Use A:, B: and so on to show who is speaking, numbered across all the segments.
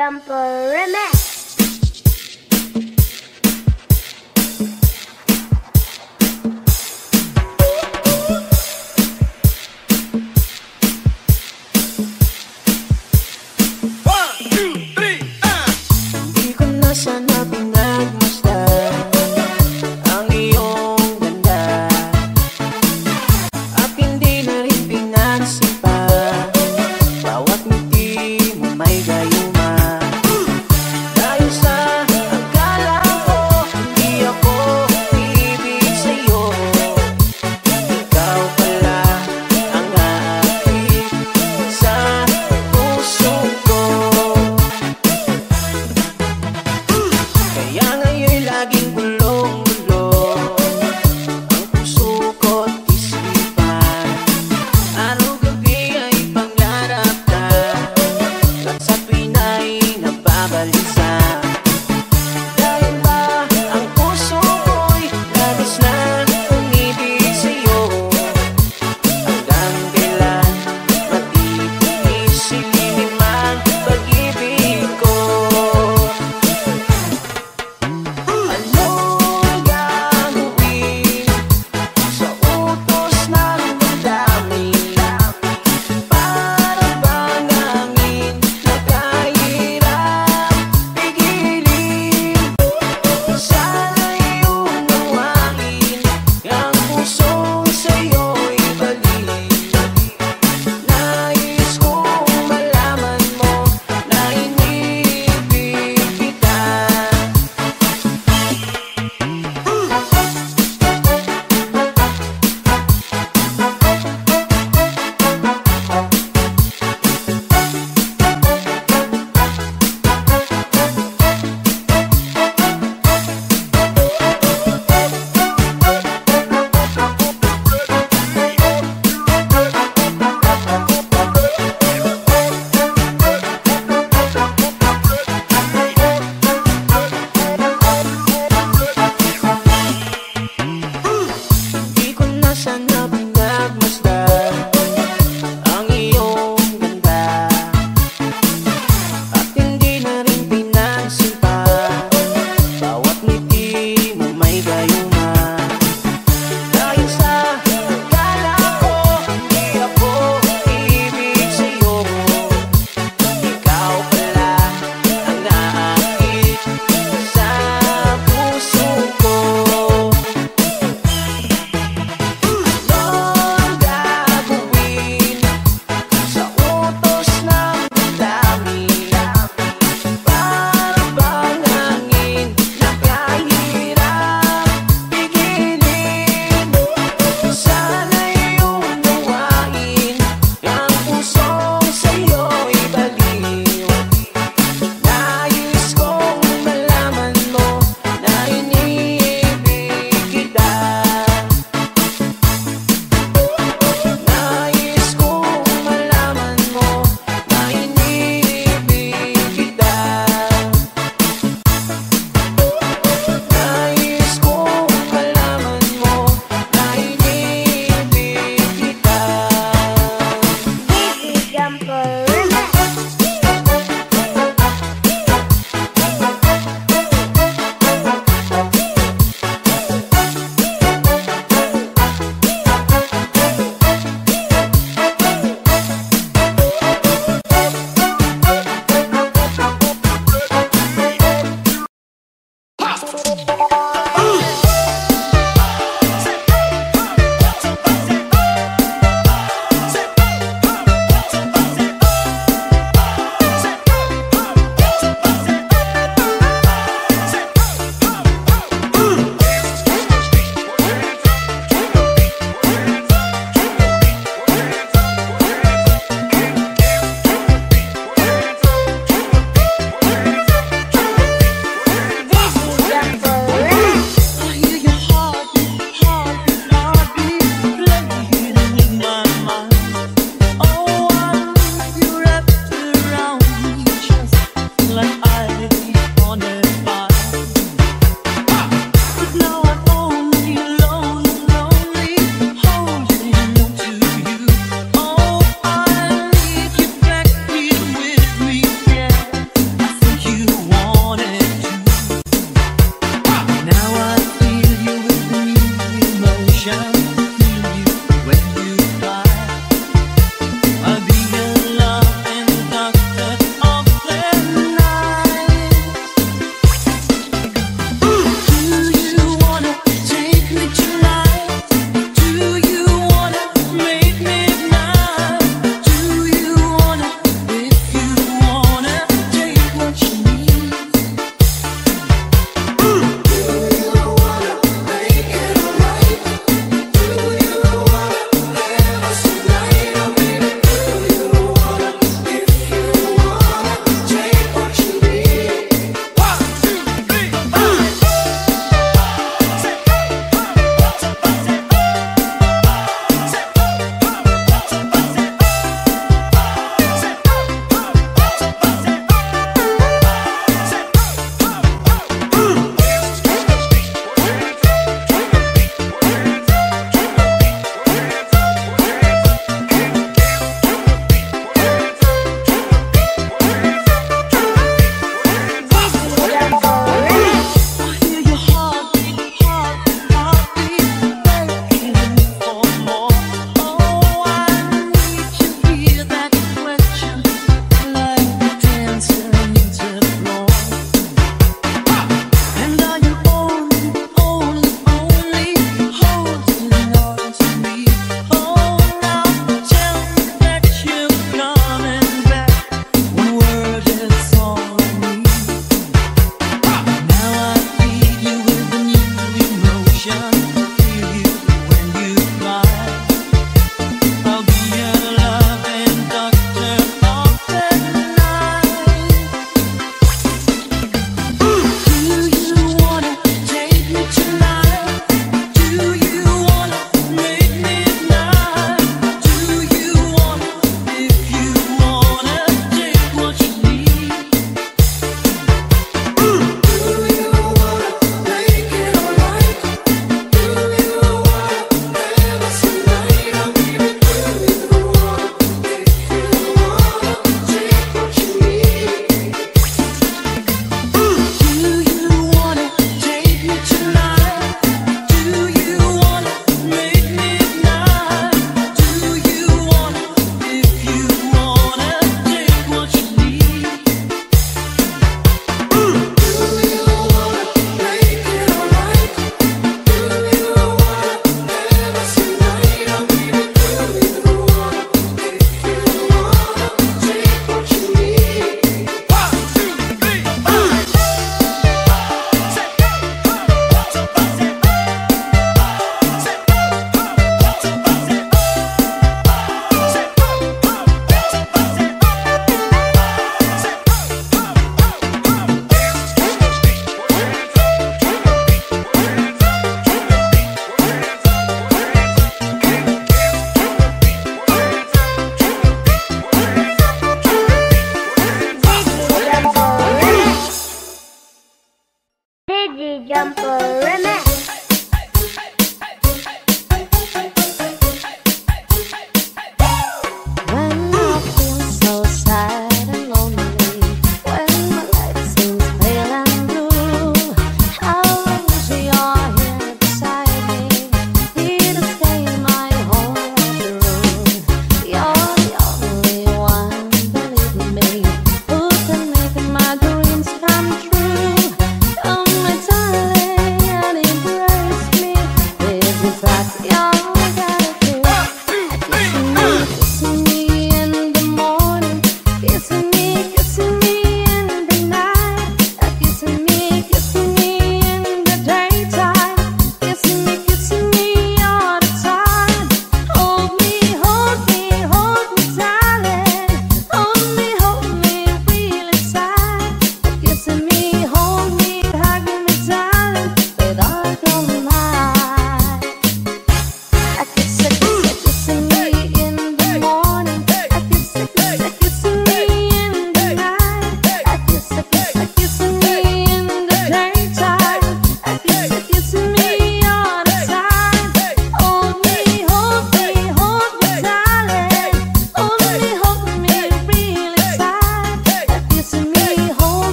A: jumper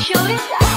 B: show it.